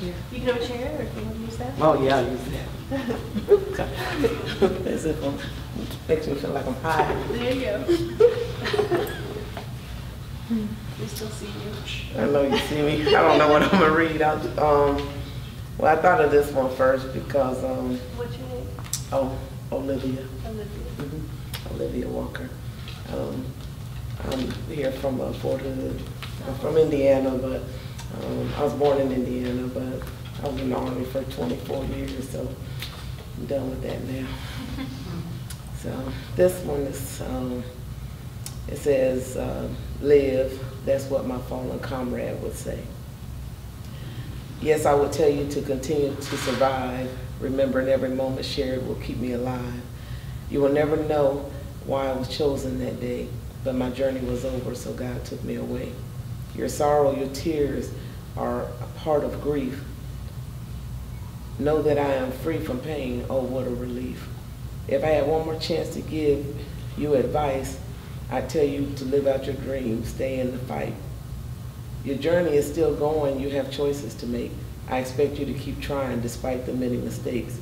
chair. You can have a chair, or if you want to use that. Oh, yeah, I'll use that. As if I'm, makes me feel like I'm high. There you go. We still see you. I know you see me. I don't know what I'm gonna read. I'll, um, well, I thought of this one first because, um, What's your name? oh, Olivia. Olivia. Mhm. Olivia Walker. Um, I'm here from uh, Fort Hood. I'm from Indiana, but um, I was born in Indiana, but I was in the Army for 24 years, so I'm done with that now. So this one is, um, it says, uh, live. That's what my fallen comrade would say. Yes, I would tell you to continue to survive, remembering every moment shared will keep me alive. You will never know why I was chosen that day, but my journey was over, so God took me away. Your sorrow, your tears are a part of grief. Know that I am free from pain. Oh, what a relief. If I had one more chance to give you advice, I'd tell you to live out your dreams, stay in the fight. Your journey is still going, you have choices to make. I expect you to keep trying despite the many mistakes.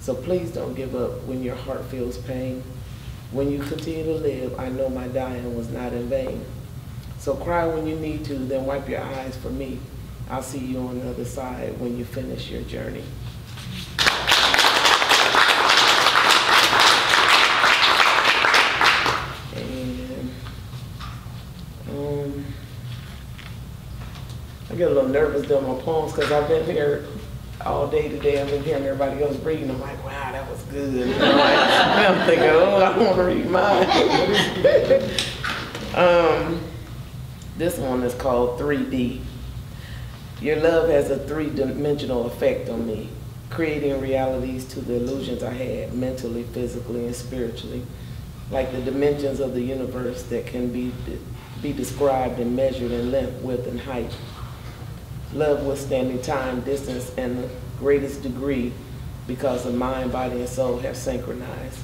So please don't give up when your heart feels pain. When you continue to live, I know my dying was not in vain. So cry when you need to, then wipe your eyes for me. I'll see you on the other side when you finish your journey. And, um, I get a little nervous doing my poems because I've been here all day today. I've been hearing everybody else reading. I'm like, wow, that was good. Like, I'm thinking, oh, I want to read mine. um, this one is called 3D. Your love has a three-dimensional effect on me, creating realities to the illusions I had mentally, physically, and spiritually, like the dimensions of the universe that can be, be described and measured in length, width, and height. Love withstanding time, distance, and the greatest degree because the mind, body, and soul have synchronized.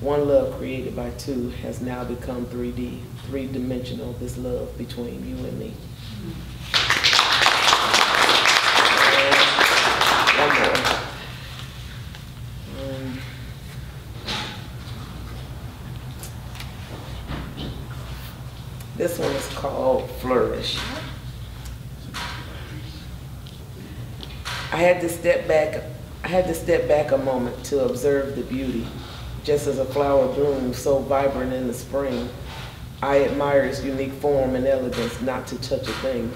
One love created by two has now become 3D, three-dimensional, this love between you and me. Um, This one is called Flourish. I had to step back, I had to step back a moment to observe the beauty. Just as a flower blooms so vibrant in the spring, I admire its unique form and elegance, not to touch a thing,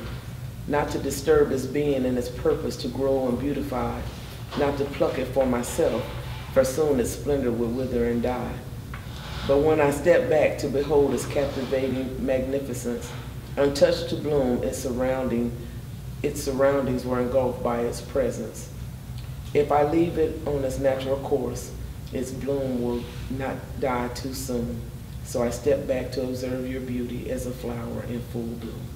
not to disturb its being and its purpose to grow and beautify, not to pluck it for myself, for soon its splendor will wither and die. But when I step back to behold its captivating magnificence, untouched to bloom, its surrounding, its surroundings were engulfed by its presence. If I leave it on its natural course, its bloom will not die too soon. So I step back to observe your beauty as a flower in full bloom.